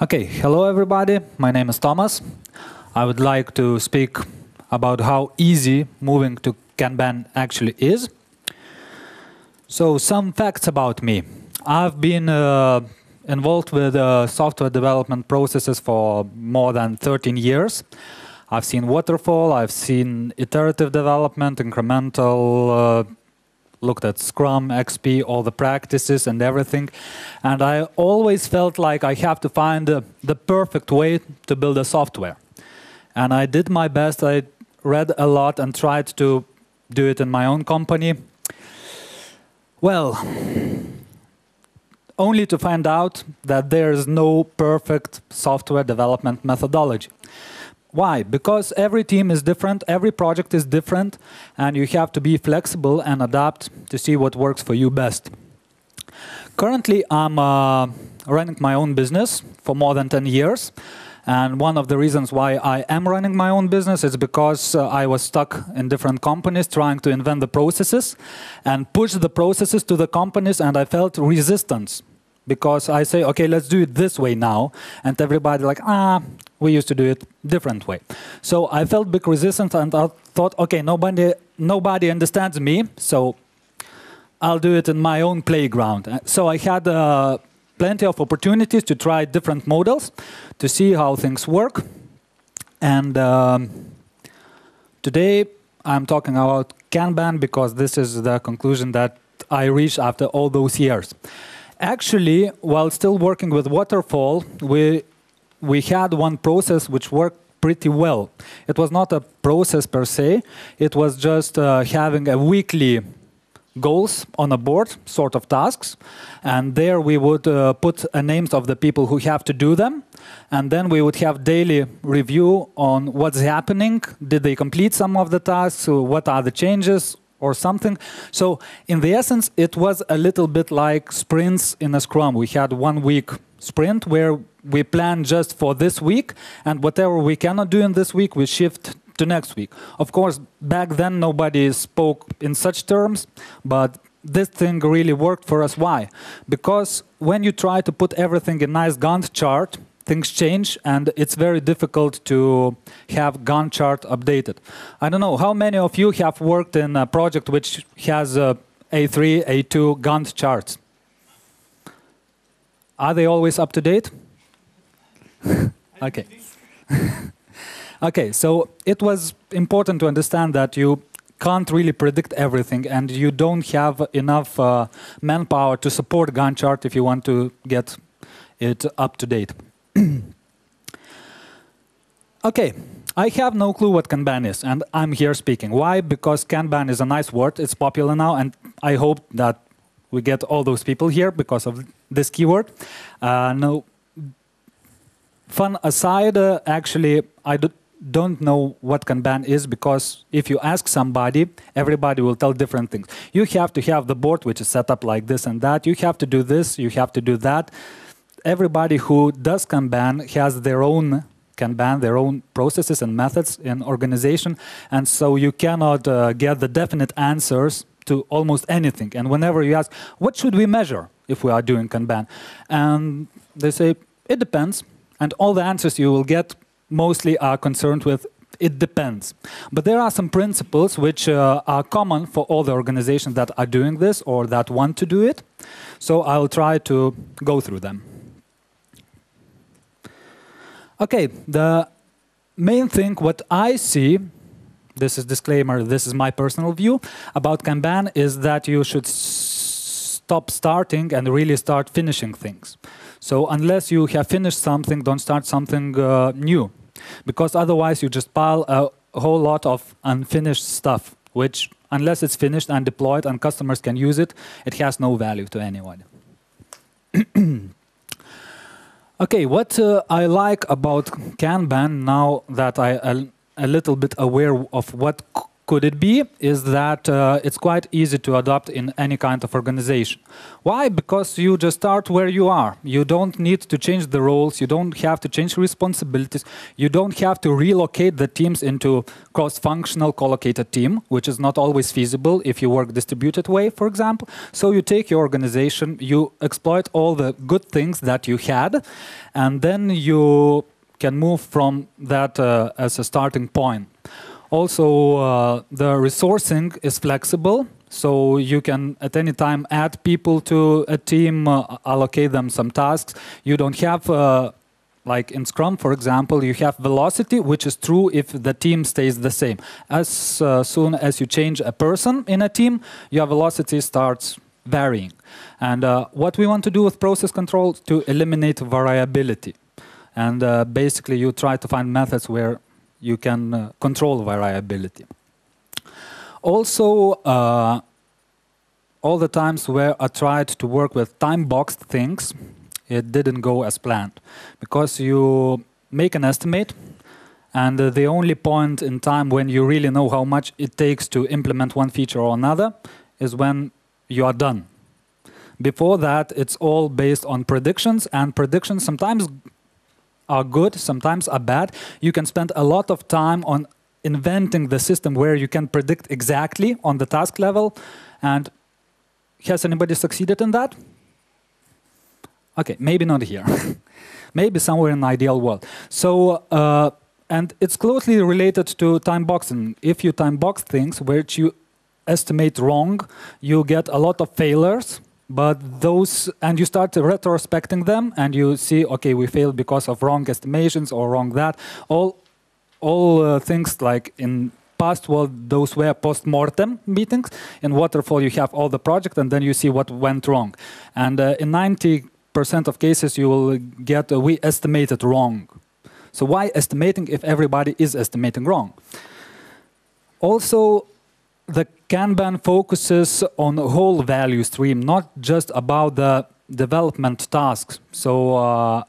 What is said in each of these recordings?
Okay, hello everybody. My name is Thomas. I would like to speak about how easy moving to Kanban actually is. So, some facts about me. I've been uh, involved with uh, software development processes for more than 13 years. I've seen waterfall, I've seen iterative development, incremental, uh, looked at Scrum, XP, all the practices and everything. And I always felt like I have to find the, the perfect way to build a software. And I did my best. I read a lot and tried to do it in my own company. Well, only to find out that there is no perfect software development methodology. Why? Because every team is different, every project is different, and you have to be flexible and adapt to see what works for you best. Currently, I'm uh, running my own business for more than 10 years. And one of the reasons why I am running my own business is because uh, I was stuck in different companies trying to invent the processes and push the processes to the companies, and I felt resistance because I say, okay, let's do it this way now, and everybody like, ah, we used to do it different way. So I felt big resistance, and I thought, okay, nobody, nobody understands me, so I'll do it in my own playground. So I had uh, plenty of opportunities to try different models to see how things work. And um, today I'm talking about Kanban because this is the conclusion that I reached after all those years. Actually, while still working with Waterfall, we, we had one process which worked pretty well. It was not a process per se, it was just uh, having a weekly goals on a board, sort of tasks, and there we would uh, put uh, names of the people who have to do them, and then we would have daily review on what's happening, did they complete some of the tasks, what are the changes, or something. So in the essence, it was a little bit like sprints in a Scrum. We had one week sprint where we plan just for this week, and whatever we cannot do in this week, we shift to next week. Of course, back then nobody spoke in such terms, but this thing really worked for us. Why? Because when you try to put everything in nice Gantt chart, things change and it's very difficult to have Gantt chart updated. I don't know, how many of you have worked in a project which has a A3, A2 Gantt charts? Are they always up to date? okay. Okay, so it was important to understand that you can't really predict everything and you don't have enough uh, manpower to support Gantt chart if you want to get it up to date. okay, I have no clue what Kanban is and I'm here speaking. Why? Because Kanban is a nice word, it's popular now and I hope that we get all those people here because of this keyword. Uh, no, fun aside, uh, actually, I do, don't know what Kanban is because if you ask somebody, everybody will tell different things. You have to have the board which is set up like this and that. You have to do this, you have to do that. Everybody who does Kanban has their own Kanban, their own processes and methods in organization. And so you cannot uh, get the definite answers to almost anything. And whenever you ask, what should we measure if we are doing Kanban? And they say, it depends. And all the answers you will get mostly are concerned with it depends. But there are some principles which uh, are common for all the organizations that are doing this or that want to do it. So I'll try to go through them. Okay, the main thing what I see, this is disclaimer, this is my personal view about Kanban is that you should stop starting and really start finishing things. So unless you have finished something, don't start something uh, new because otherwise you just pile a whole lot of unfinished stuff, which unless it's finished and deployed and customers can use it, it has no value to anyone. okay, what uh, I like about Kanban now that I am a little bit aware of what could it be is that uh, it's quite easy to adopt in any kind of organization. Why? Because you just start where you are. You don't need to change the roles, you don't have to change responsibilities, you don't have to relocate the teams into cross-functional collocated team, which is not always feasible if you work distributed way, for example. So you take your organization, you exploit all the good things that you had, and then you can move from that uh, as a starting point. Also, uh, the resourcing is flexible, so you can at any time add people to a team, uh, allocate them some tasks. You don't have, uh, like in Scrum, for example, you have velocity, which is true if the team stays the same. As uh, soon as you change a person in a team, your velocity starts varying. And uh, what we want to do with process control to eliminate variability. And uh, basically, you try to find methods where you can uh, control variability. Also, uh, all the times where I tried to work with time-boxed things, it didn't go as planned. Because you make an estimate, and uh, the only point in time when you really know how much it takes to implement one feature or another is when you are done. Before that, it's all based on predictions, and predictions sometimes are good, sometimes are bad. You can spend a lot of time on inventing the system where you can predict exactly on the task level. And has anybody succeeded in that? Okay, maybe not here. maybe somewhere in ideal world. So, uh, and it's closely related to time boxing. If you time box things which you estimate wrong, you get a lot of failures but those and you start retrospecting them and you see okay we failed because of wrong estimations or wrong that. All all uh, things like in past well those were post-mortem meetings. In waterfall you have all the project and then you see what went wrong. And uh, in 90% of cases you will get uh, we estimated wrong. So why estimating if everybody is estimating wrong? Also the Kanban focuses on the whole value stream, not just about the development tasks. So uh,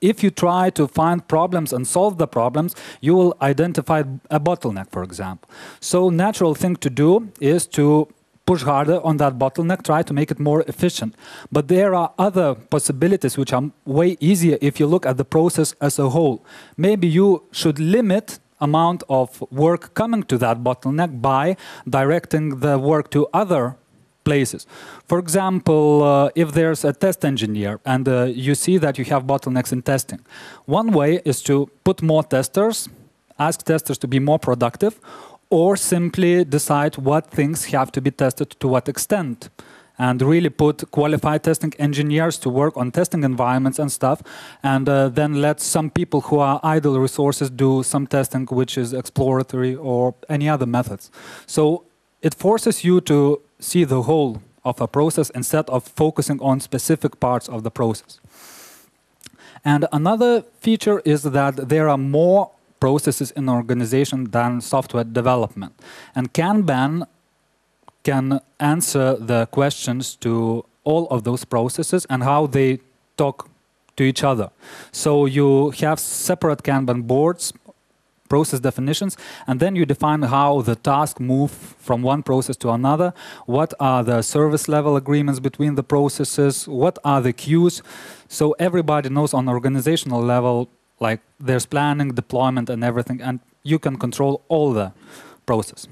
if you try to find problems and solve the problems, you will identify a bottleneck, for example. So natural thing to do is to push harder on that bottleneck, try to make it more efficient. But there are other possibilities which are way easier if you look at the process as a whole. Maybe you should limit amount of work coming to that bottleneck by directing the work to other places. For example, uh, if there's a test engineer and uh, you see that you have bottlenecks in testing, one way is to put more testers, ask testers to be more productive, or simply decide what things have to be tested to what extent and really put qualified testing engineers to work on testing environments and stuff, and uh, then let some people who are idle resources do some testing which is exploratory or any other methods. So it forces you to see the whole of a process instead of focusing on specific parts of the process. And another feature is that there are more processes in an organization than software development. And Kanban can answer the questions to all of those processes and how they talk to each other. So you have separate Kanban boards, process definitions, and then you define how the task move from one process to another, what are the service level agreements between the processes, what are the queues. So everybody knows on organizational level, like there's planning, deployment, and everything, and you can control all the process.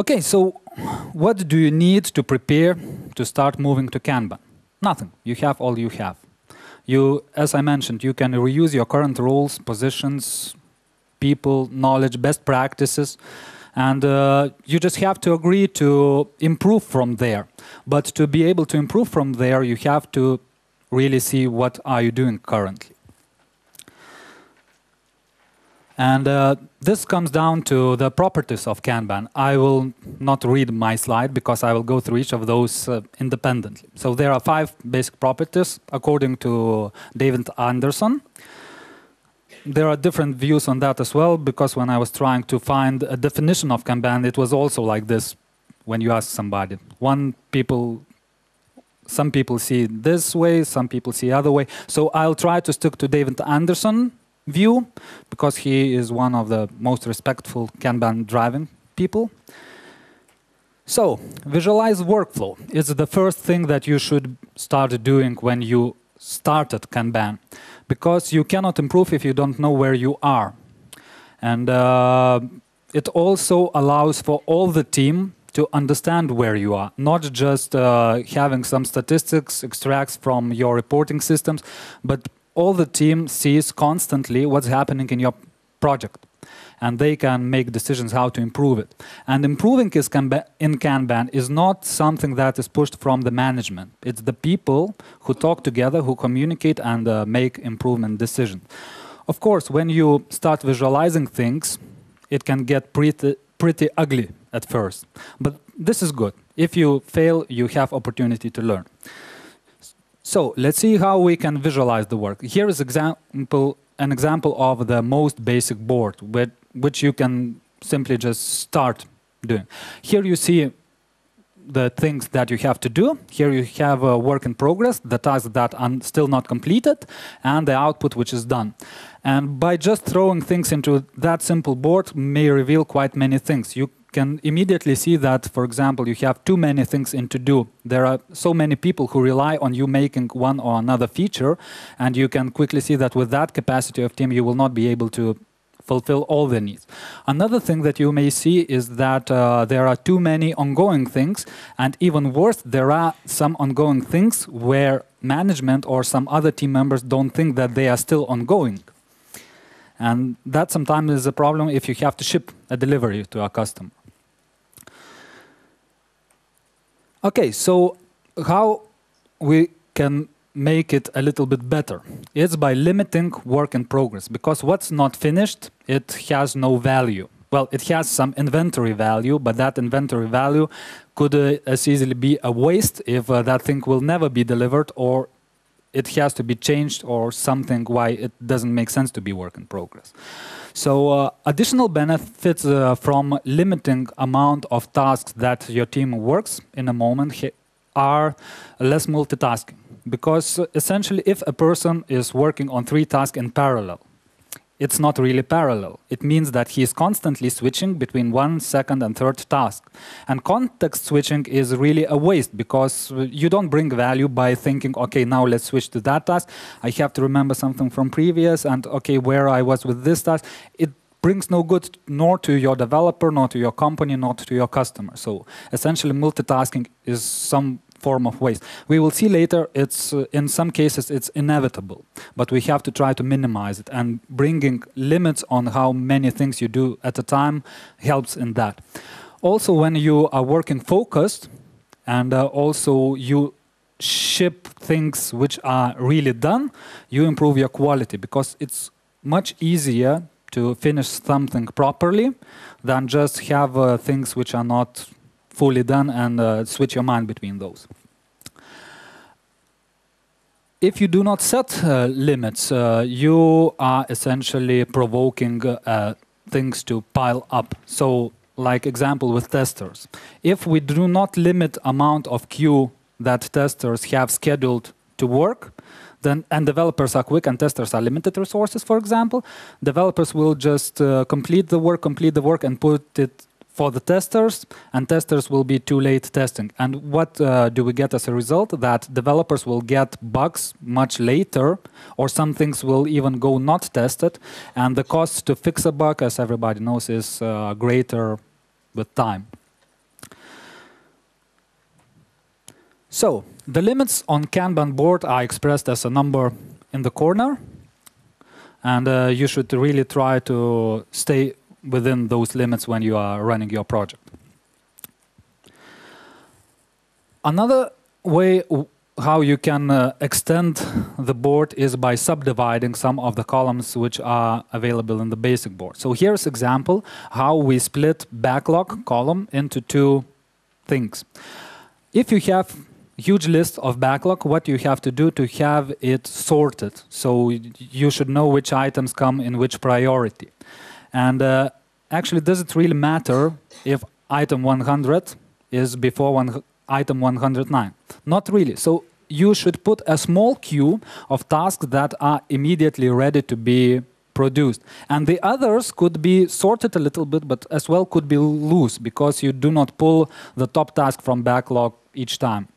Okay, so what do you need to prepare to start moving to Kanban? Nothing. You have all you have. You, as I mentioned, you can reuse your current roles, positions, people, knowledge, best practices, and uh, you just have to agree to improve from there. But to be able to improve from there, you have to really see what are you doing currently. And uh, this comes down to the properties of Kanban. I will not read my slide because I will go through each of those uh, independently. So there are five basic properties according to David Anderson. There are different views on that as well because when I was trying to find a definition of Kanban, it was also like this when you ask somebody. One people some people see it this way, some people see other way. So I'll try to stick to David Anderson view because he is one of the most respectful Kanban driving people. So, visualize workflow. It's the first thing that you should start doing when you started Kanban because you cannot improve if you don't know where you are. And uh, it also allows for all the team to understand where you are, not just uh, having some statistics extracts from your reporting systems, but all the team sees constantly what's happening in your project and they can make decisions how to improve it. And improving is in Kanban is not something that is pushed from the management. It's the people who talk together, who communicate and uh, make improvement decisions. Of course, when you start visualizing things, it can get pretty, pretty ugly at first. But this is good. If you fail, you have opportunity to learn. So let's see how we can visualize the work. Here is example, an example of the most basic board, which you can simply just start doing. Here you see the things that you have to do. Here you have a work in progress, the tasks that are still not completed, and the output which is done. And by just throwing things into that simple board may reveal quite many things. You can immediately see that, for example, you have too many things in to do. There are so many people who rely on you making one or another feature, and you can quickly see that with that capacity of team, you will not be able to fulfill all the needs. Another thing that you may see is that uh, there are too many ongoing things, and even worse, there are some ongoing things where management or some other team members don't think that they are still ongoing. And that sometimes is a problem if you have to ship a delivery to a customer. Okay, so how we can make it a little bit better. It's by limiting work in progress because what's not finished, it has no value. Well, it has some inventory value, but that inventory value could uh, as easily be a waste if uh, that thing will never be delivered or it has to be changed or something why it doesn't make sense to be work in progress. So uh, additional benefits uh, from limiting amount of tasks that your team works in a moment are less multitasking. Because essentially if a person is working on three tasks in parallel, it's not really parallel. It means that he is constantly switching between one, second, and third task. And context switching is really a waste because you don't bring value by thinking, okay, now let's switch to that task. I have to remember something from previous, and okay, where I was with this task. It brings no good nor to your developer, nor to your company, nor to your customer. So essentially, multitasking is some form of waste. We will see later, it's uh, in some cases it's inevitable, but we have to try to minimize it and bringing limits on how many things you do at a time helps in that. Also, when you are working focused and uh, also you ship things which are really done, you improve your quality because it's much easier to finish something properly than just have uh, things which are not fully done and uh, switch your mind between those. If you do not set uh, limits, uh, you are essentially provoking uh, things to pile up. So, like example with testers, if we do not limit amount of queue that testers have scheduled to work, then and developers are quick and testers are limited resources, for example, developers will just uh, complete the work, complete the work, and put it for the testers, and testers will be too late testing. And what uh, do we get as a result? That developers will get bugs much later, or some things will even go not tested, and the cost to fix a bug, as everybody knows, is uh, greater with time. So, the limits on Kanban board are expressed as a number in the corner, and uh, you should really try to stay within those limits when you are running your project. Another way how you can uh, extend the board is by subdividing some of the columns which are available in the basic board. So here's example how we split backlog column into two things. If you have huge list of backlog, what you have to do to have it sorted. So you should know which items come in which priority. And uh, actually, does it really matter if item 100 is before one, item 109? Not really. So you should put a small queue of tasks that are immediately ready to be produced. And the others could be sorted a little bit, but as well could be loose because you do not pull the top task from backlog each time.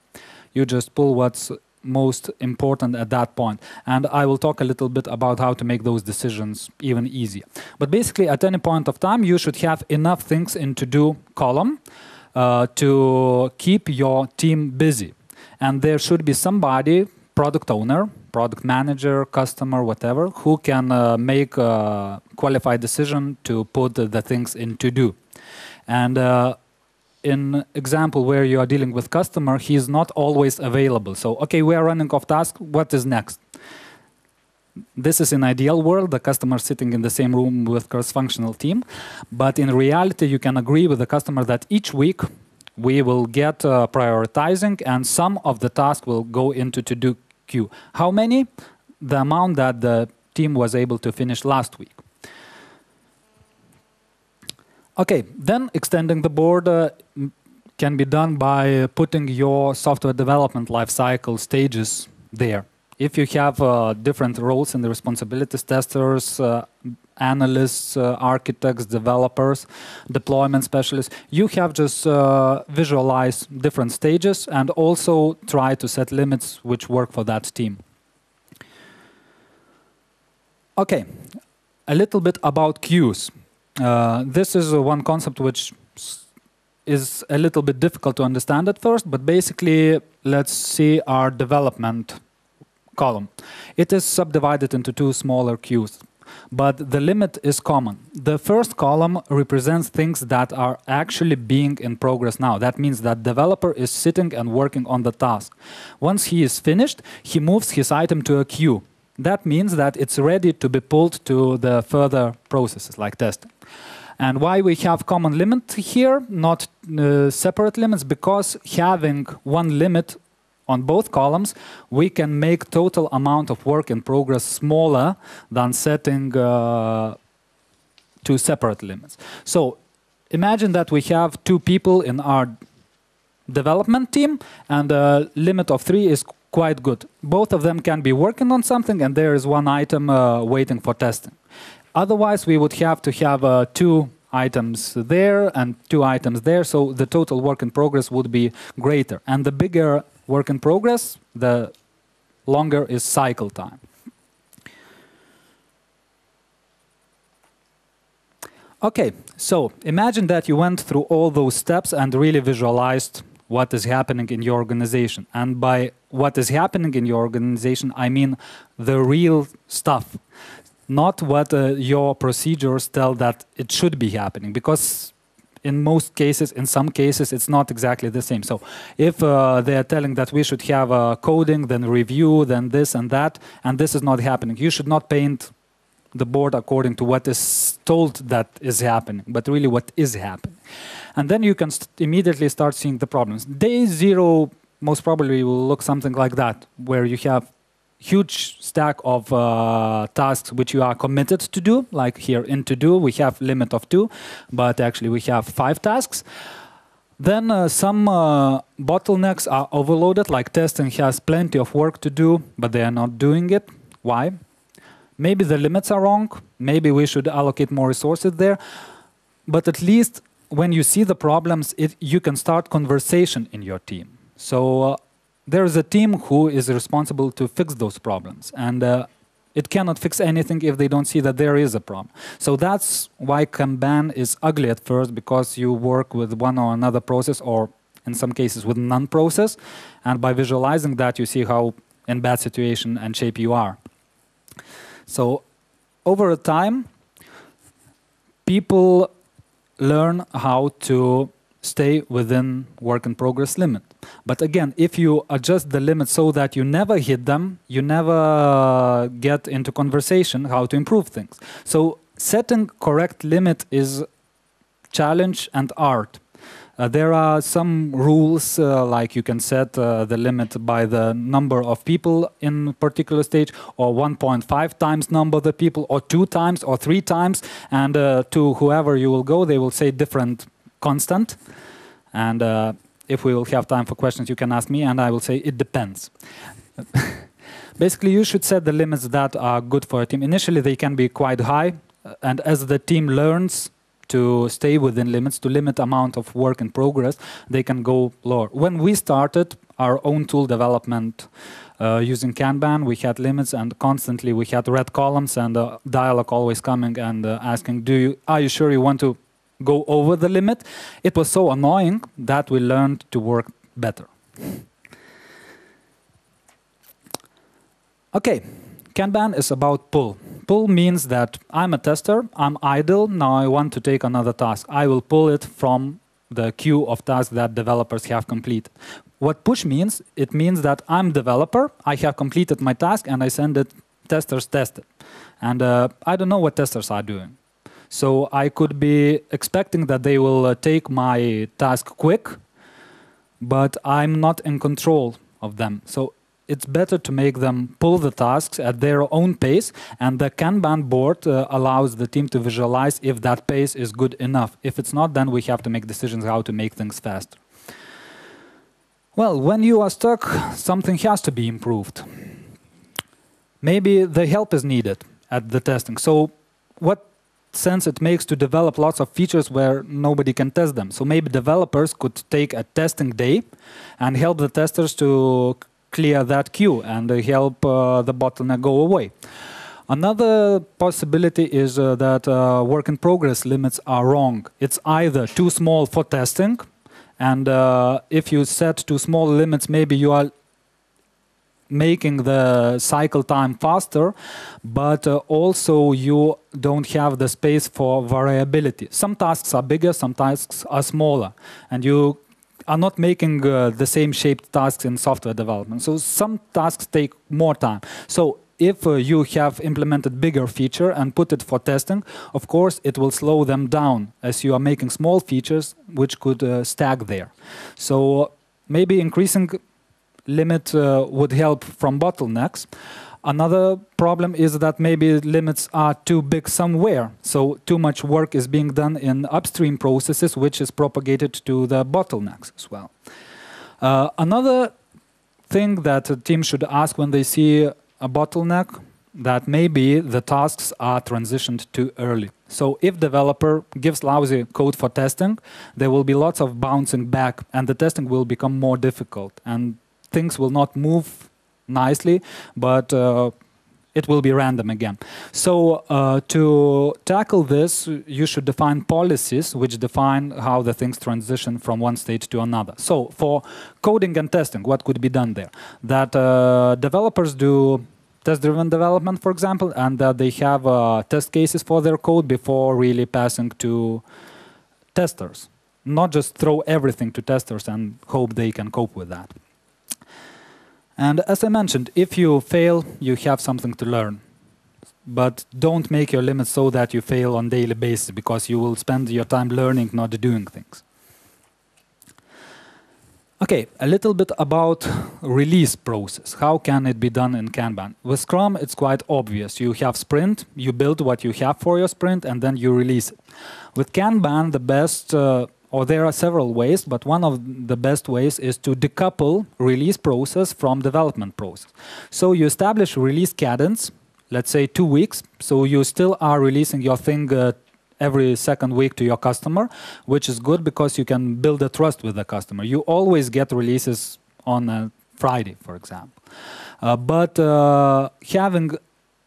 You just pull what's most important at that point. And I will talk a little bit about how to make those decisions even easier. But basically, at any point of time, you should have enough things in to do column uh, to keep your team busy. And there should be somebody, product owner, product manager, customer, whatever, who can uh, make a qualified decision to put the things in to do. And uh, in example where you are dealing with customer, he is not always available. So, okay, we are running off task. What is next? This is an ideal world, the customer sitting in the same room with cross-functional team. But in reality, you can agree with the customer that each week we will get uh, prioritizing and some of the tasks will go into to-do queue. How many? The amount that the team was able to finish last week. Okay, then extending the board uh, can be done by putting your software development lifecycle stages there. If you have uh, different roles the responsibilities, testers, uh, analysts, uh, architects, developers, deployment specialists, you have just uh, visualize different stages and also try to set limits which work for that team. Okay, a little bit about queues. Uh, this is uh, one concept which is a little bit difficult to understand at first, but basically, let's see our development column. It is subdivided into two smaller queues, but the limit is common. The first column represents things that are actually being in progress now. That means that developer is sitting and working on the task. Once he is finished, he moves his item to a queue. That means that it's ready to be pulled to the further processes like testing. And why we have common limit here, not uh, separate limits, because having one limit on both columns, we can make total amount of work in progress smaller than setting uh, two separate limits. So imagine that we have two people in our development team and the limit of three is quite good. Both of them can be working on something and there is one item uh, waiting for testing. Otherwise, we would have to have uh, two items there and two items there, so the total work in progress would be greater. And the bigger work in progress, the longer is cycle time. Okay, so imagine that you went through all those steps and really visualized what is happening in your organization. And by what is happening in your organization, I mean the real stuff not what uh, your procedures tell that it should be happening. Because in most cases in some cases it's not exactly the same. So if uh, they're telling that we should have a coding then review then this and that and this is not happening. You should not paint the board according to what is told that is happening but really what is happening and then you can st immediately start seeing the problems day zero most probably will look something like that where you have huge stack of uh, tasks which you are committed to do, like here in to do, we have limit of two, but actually we have five tasks. Then uh, some uh, bottlenecks are overloaded, like testing has plenty of work to do, but they are not doing it. Why? Maybe the limits are wrong, maybe we should allocate more resources there, but at least when you see the problems, it, you can start conversation in your team. So uh, there is a team who is responsible to fix those problems. And uh, it cannot fix anything if they don't see that there is a problem. So that's why Kanban is ugly at first because you work with one or another process or in some cases with none process. And by visualizing that, you see how in bad situation and shape you are. So over time, people learn how to stay within work in progress limit. But again, if you adjust the limit so that you never hit them, you never get into conversation how to improve things. So setting correct limit is challenge and art. Uh, there are some rules, uh, like you can set uh, the limit by the number of people in particular stage, or 1.5 times number of the people, or two times, or three times, and uh, to whoever you will go, they will say different constant. And uh, if we will have time for questions, you can ask me, and I will say it depends. Basically, you should set the limits that are good for a team. Initially, they can be quite high, uh, and as the team learns to stay within limits, to limit amount of work in progress, they can go lower. When we started our own tool development uh, using Kanban, we had limits, and constantly we had red columns and a dialogue always coming and uh, asking, "Do you are you sure you want to go over the limit?" It was so annoying that we learned to work better. Okay, Kanban is about pull. Pull means that I'm a tester, I'm idle, now I want to take another task. I will pull it from the queue of tasks that developers have complete. What push means, it means that I'm developer, I have completed my task and I send it testers tested. And uh, I don't know what testers are doing. So I could be expecting that they will uh, take my task quick, but I'm not in control of them. So it's better to make them pull the tasks at their own pace and the kanban board uh, allows the team to visualize if that pace is good enough. If it's not then we have to make decisions how to make things faster. Well when you are stuck something has to be improved. Maybe the help is needed at the testing. So what sense it makes to develop lots of features where nobody can test them? So maybe developers could take a testing day and help the testers to clear that queue and help uh, the bottleneck go away. Another possibility is uh, that uh, work in progress limits are wrong. It's either too small for testing, and uh, if you set too small limits, maybe you are making the cycle time faster, but uh, also you don't have the space for variability. Some tasks are bigger, some tasks are smaller, and you are not making uh, the same shaped tasks in software development. So some tasks take more time. So if uh, you have implemented bigger feature and put it for testing, of course it will slow them down as you are making small features which could uh, stack there. So maybe increasing limit uh, would help from bottlenecks. Another problem is that maybe limits are too big somewhere. So too much work is being done in upstream processes, which is propagated to the bottlenecks as well. Uh, another thing that a team should ask when they see a bottleneck that maybe the tasks are transitioned too early. So if developer gives lousy code for testing, there will be lots of bouncing back and the testing will become more difficult and things will not move nicely, but uh, it will be random again. So uh, to tackle this, you should define policies which define how the things transition from one state to another. So for coding and testing, what could be done there? That uh, developers do test-driven development, for example, and that they have uh, test cases for their code before really passing to testers. Not just throw everything to testers and hope they can cope with that. And as I mentioned, if you fail, you have something to learn. But don't make your limits so that you fail on daily basis because you will spend your time learning, not doing things. Okay, a little bit about release process. How can it be done in Kanban? With Scrum, it's quite obvious. You have sprint, you build what you have for your sprint, and then you release it. With Kanban, the best uh, or there are several ways, but one of the best ways is to decouple release process from development process. So you establish release cadence, let's say two weeks, so you still are releasing your thing uh, every second week to your customer, which is good because you can build a trust with the customer. You always get releases on a Friday, for example. Uh, but uh, having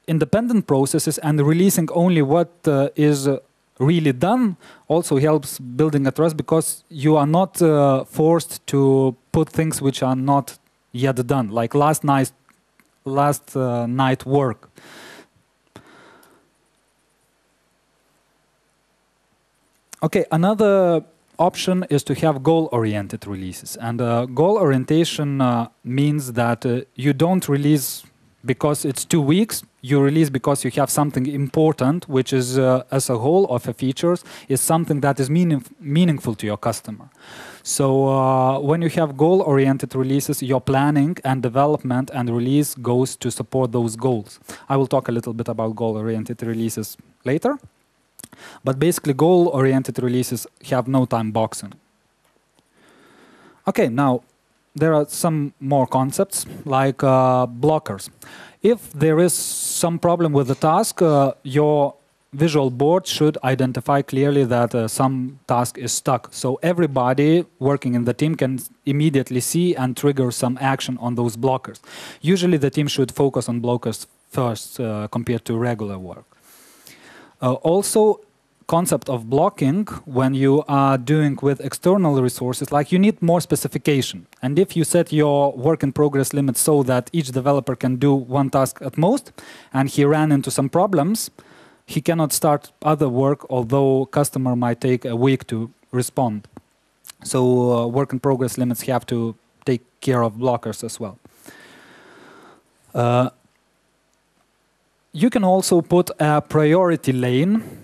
independent processes and releasing only what uh, is uh, really done. Also helps building a trust because you are not uh, forced to put things which are not yet done like last night last uh, night work. Okay another option is to have goal oriented releases. And uh, goal orientation uh, means that uh, you don't release because it's two weeks you release because you have something important which is uh, as a whole of a features is something that is meaning, meaningful to your customer. So uh, when you have goal oriented releases your planning and development and release goes to support those goals. I will talk a little bit about goal oriented releases later. But basically goal oriented releases have no time boxing. Okay now there are some more concepts like uh, blockers. If there is some problem with the task, uh, your visual board should identify clearly that uh, some task is stuck. So everybody working in the team can immediately see and trigger some action on those blockers. Usually the team should focus on blockers first uh, compared to regular work. Uh, also, concept of blocking when you are doing with external resources like you need more specification. And if you set your work in progress limit so that each developer can do one task at most and he ran into some problems he cannot start other work although customer might take a week to respond. So uh, work in progress limits have to take care of blockers as well. Uh, you can also put a priority lane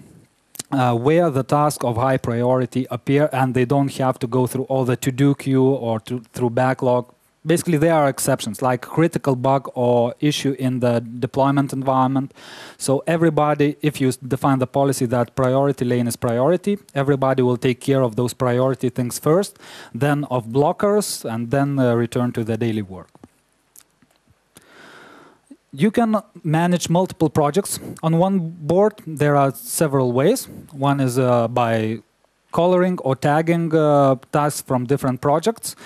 uh, where the task of high priority appear and they don't have to go through all the to-do queue or to, through backlog. Basically there are exceptions like critical bug or issue in the deployment environment. So everybody if you define the policy that priority lane is priority everybody will take care of those priority things first then of blockers and then uh, return to the daily work you can manage multiple projects on one board there are several ways one is uh, by coloring or tagging uh, tasks from different projects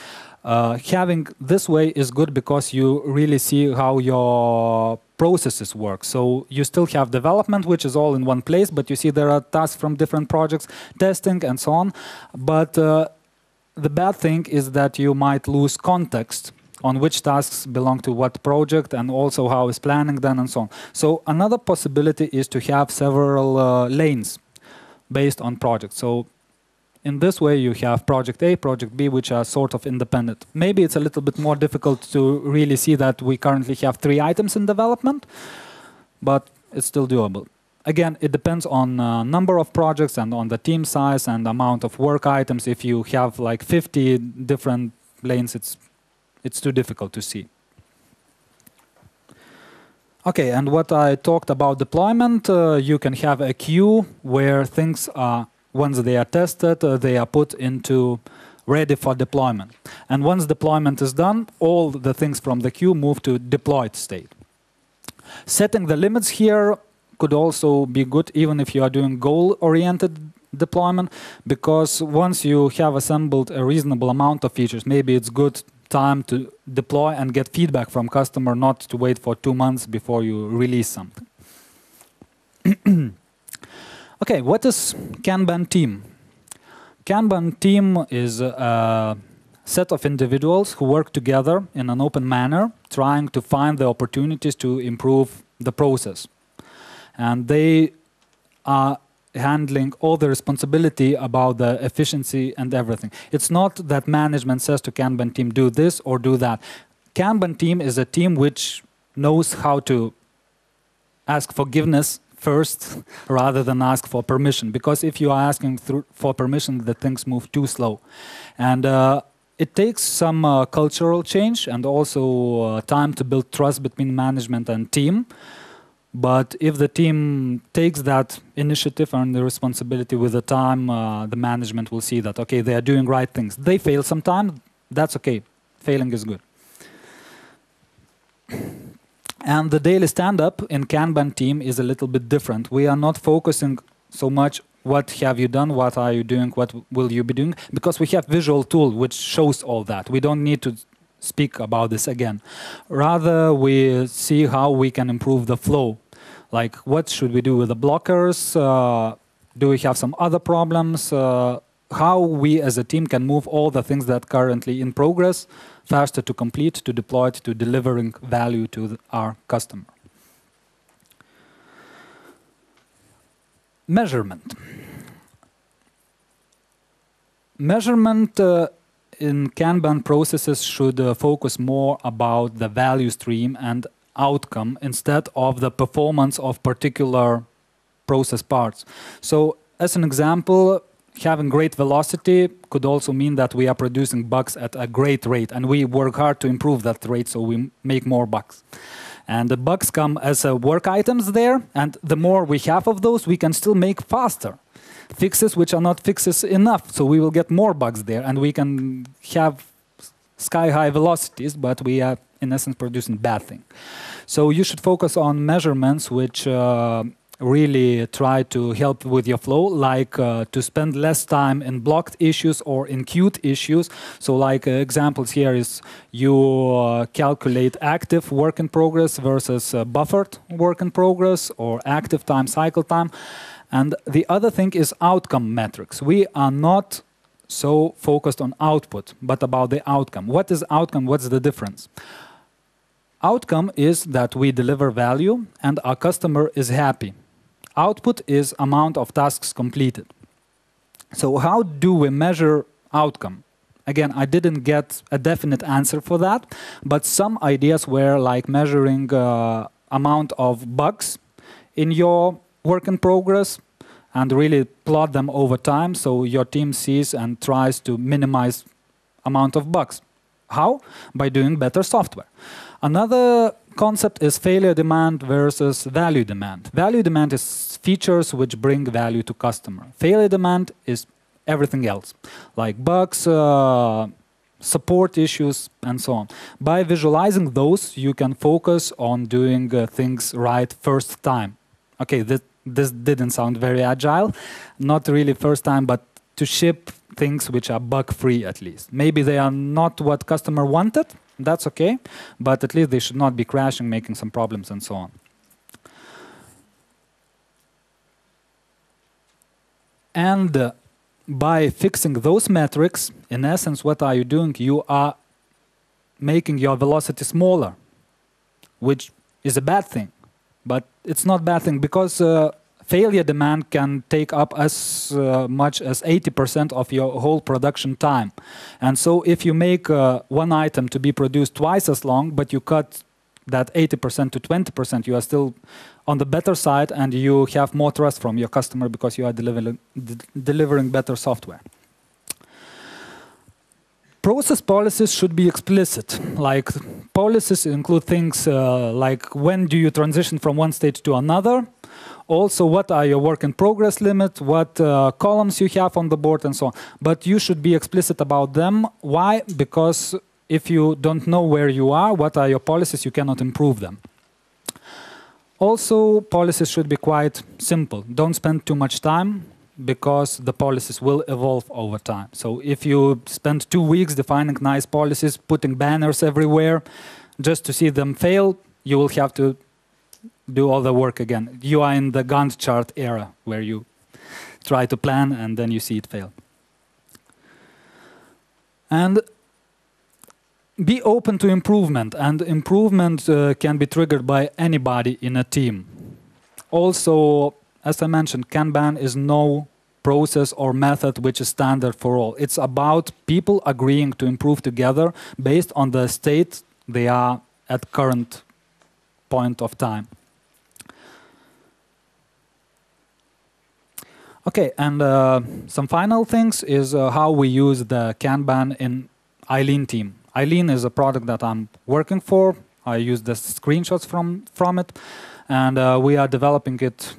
uh, having this way is good because you really see how your processes work. So you still have development, which is all in one place, but you see there are tasks from different projects, testing and so on. But uh, the bad thing is that you might lose context on which tasks belong to what project and also how is planning done and so on. So another possibility is to have several uh, lanes based on projects. So in this way, you have project A, project B, which are sort of independent. Maybe it's a little bit more difficult to really see that we currently have three items in development, but it's still doable. Again, it depends on uh, number of projects and on the team size and amount of work items. If you have like 50 different lanes, it's it's too difficult to see. Okay, and what I talked about deployment, uh, you can have a queue where things are once they are tested, uh, they are put into ready for deployment. And once deployment is done, all the things from the queue move to deployed state. Setting the limits here could also be good even if you are doing goal-oriented deployment because once you have assembled a reasonable amount of features, maybe it's good time to deploy and get feedback from customer, not to wait for two months before you release something. Okay, what is Kanban team? Kanban team is a set of individuals who work together in an open manner, trying to find the opportunities to improve the process. And they are handling all the responsibility about the efficiency and everything. It's not that management says to Kanban team, do this or do that. Kanban team is a team which knows how to ask forgiveness first rather than ask for permission. Because if you are asking for permission, the things move too slow. And uh, it takes some uh, cultural change and also uh, time to build trust between management and team. But if the team takes that initiative and the responsibility with the time, uh, the management will see that, okay, they are doing right things. They fail sometimes, that's okay. Failing is good. And the daily stand-up in Kanban team is a little bit different. We are not focusing so much what have you done, what are you doing, what will you be doing, because we have visual tool which shows all that. We don't need to speak about this again. Rather, we see how we can improve the flow. Like what should we do with the blockers? Uh, do we have some other problems? Uh, how we as a team can move all the things that currently in progress faster to complete, to deploy to delivering value to the, our customer. Measurement. Measurement uh, in Kanban processes should uh, focus more about the value stream and outcome instead of the performance of particular process parts. So as an example, having great velocity could also mean that we are producing bugs at a great rate and we work hard to improve that rate so we make more bugs and the bugs come as uh, work items there and the more we have of those we can still make faster fixes which are not fixes enough so we will get more bugs there and we can have sky high velocities, but we are in essence producing bad thing. So you should focus on measurements which uh, really try to help with your flow, like uh, to spend less time in blocked issues or in queued issues. So, like uh, examples here is you uh, calculate active work in progress versus uh, buffered work in progress or active time, cycle time. And the other thing is outcome metrics. We are not so focused on output, but about the outcome. What is outcome? What's the difference? Outcome is that we deliver value and our customer is happy. Output is amount of tasks completed. So how do we measure outcome? Again, I didn't get a definite answer for that, but some ideas were like measuring uh, amount of bugs in your work in progress and really plot them over time so your team sees and tries to minimize amount of bugs. How? By doing better software. Another concept is failure demand versus value demand. Value demand is features which bring value to customer. Failure demand is everything else, like bugs, uh, support issues, and so on. By visualizing those, you can focus on doing uh, things right first time. Okay, this, this didn't sound very agile, not really first time, but to ship things which are bug free at least. Maybe they are not what customer wanted, that's okay, but at least they should not be crashing, making some problems, and so on. And uh, by fixing those metrics, in essence, what are you doing? You are making your velocity smaller, which is a bad thing. But it's not bad thing because uh, failure demand can take up as uh, much as 80% of your whole production time. And so if you make uh, one item to be produced twice as long, but you cut that 80% to 20%, you are still on the better side and you have more trust from your customer because you are delivering, delivering better software. Process policies should be explicit. Like policies include things uh, like when do you transition from one stage to another, also what are your work in progress limit, what uh, columns you have on the board and so on. But you should be explicit about them. Why? Because if you don't know where you are, what are your policies, you cannot improve them. Also, policies should be quite simple. Don't spend too much time because the policies will evolve over time. So if you spend two weeks defining nice policies, putting banners everywhere, just to see them fail, you will have to do all the work again. You are in the Gantt chart era where you try to plan and then you see it fail. And be open to improvement, and improvement uh, can be triggered by anybody in a team. Also, as I mentioned, Kanban is no process or method which is standard for all. It's about people agreeing to improve together based on the state they are at current point of time. Okay, and uh, some final things is uh, how we use the Kanban in Eylean team. Eylean is a product that I'm working for. I use the screenshots from, from it, and uh, we are developing it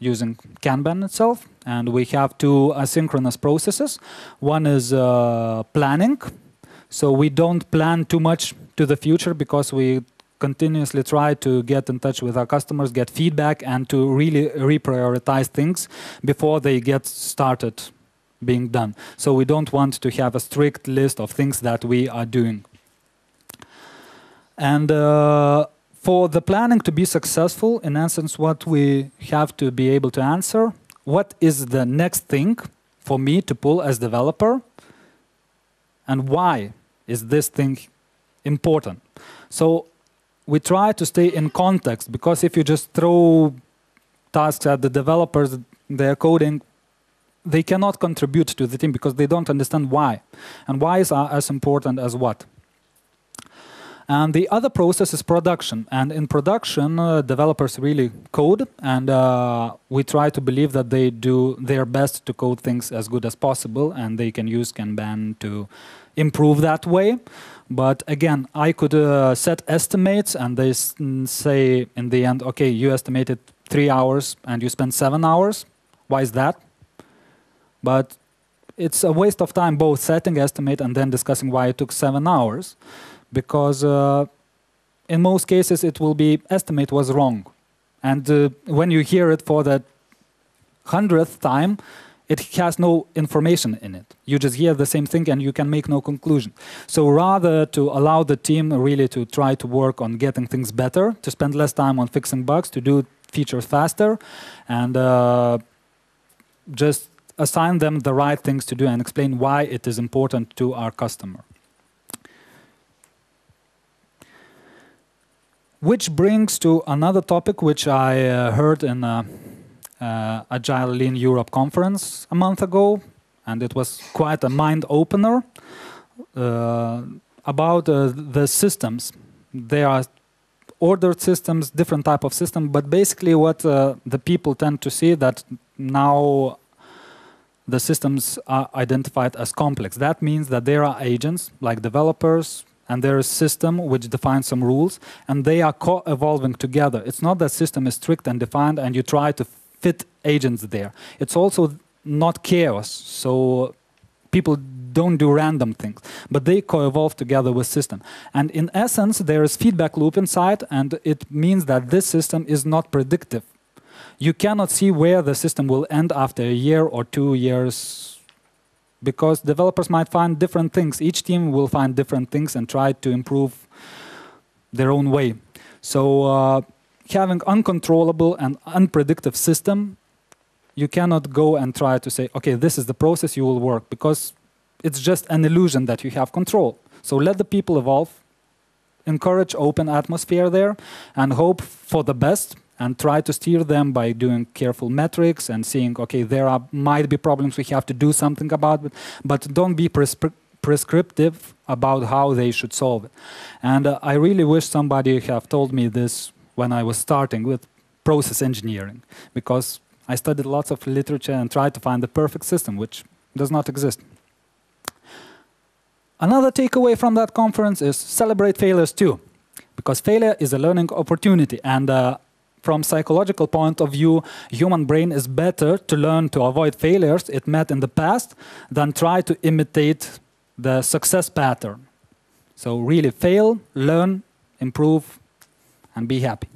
using Kanban itself. And we have two asynchronous processes. One is uh, planning, so we don't plan too much to the future because we continuously try to get in touch with our customers, get feedback, and to really reprioritize things before they get started being done. So we don't want to have a strict list of things that we are doing. And uh, for the planning to be successful, in essence, what we have to be able to answer, what is the next thing for me to pull as developer? And why is this thing important? So we try to stay in context because if you just throw tasks at the developers, they're coding, they cannot contribute to the team because they don't understand why. And why is as important as what. And the other process is production. And in production, uh, developers really code, and uh, we try to believe that they do their best to code things as good as possible, and they can use Kanban to improve that way. But again, I could uh, set estimates and they say in the end, okay, you estimated three hours and you spent seven hours. Why is that? But it's a waste of time both setting estimate and then discussing why it took seven hours, because uh, in most cases it will be estimate was wrong, and uh, when you hear it for the hundredth time, it has no information in it. You just hear the same thing and you can make no conclusion. So rather to allow the team really to try to work on getting things better, to spend less time on fixing bugs, to do features faster, and uh, just assign them the right things to do and explain why it is important to our customer. Which brings to another topic which I uh, heard in uh, uh, Agile Lean Europe conference a month ago, and it was quite a mind opener uh, about uh, the systems. There are ordered systems, different type of system, but basically what uh, the people tend to see that now the systems are identified as complex. That means that there are agents like developers, and there is system which defines some rules, and they are co-evolving together. It's not that system is strict and defined, and you try to fit agents there. It's also not chaos, so people don't do random things, but they co-evolve together with system. And in essence, there is feedback loop inside, and it means that this system is not predictive. You cannot see where the system will end after a year or two years, because developers might find different things. Each team will find different things and try to improve their own way. So uh, having uncontrollable and unpredictable system, you cannot go and try to say, okay, this is the process you will work, because it's just an illusion that you have control. So let the people evolve, encourage open atmosphere there, and hope for the best, and try to steer them by doing careful metrics and seeing, okay, there are, might be problems we have to do something about, but, don't be prescriptive prescriptive about how they should solve it. And uh, I really wish somebody have told me this when I was starting with process engineering, because I studied lots of literature and tried to find the perfect system, which does not exist. Another takeaway from that conference is celebrate failures too, because failure is a learning opportunity. And uh, from psychological point of view, human brain is better to learn to avoid failures it met in the past than try to imitate the success pattern. So really fail, learn, improve, and be happy.